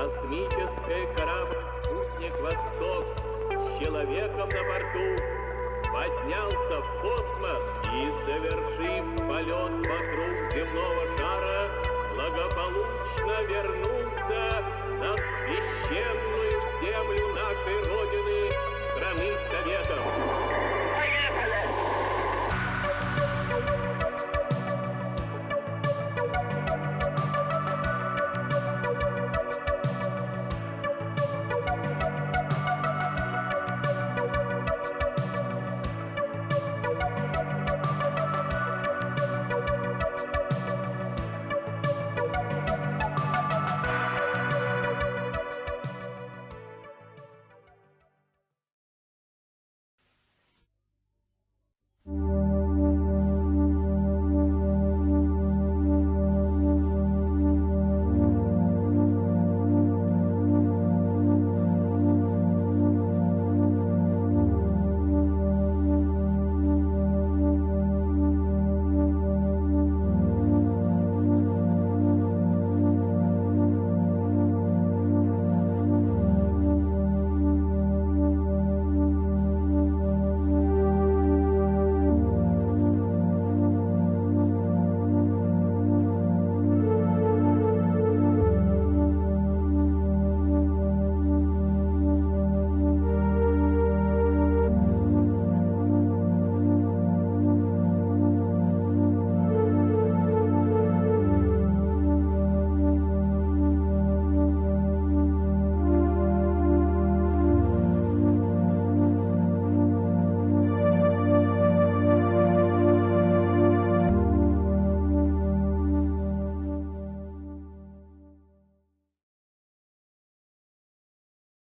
Космическая корабль-спутник «Восток» с человеком на борту поднялся в космос и, совершив полет вокруг земного шара, благополучно вернулся на священную землю нашей Родины, страны Советов.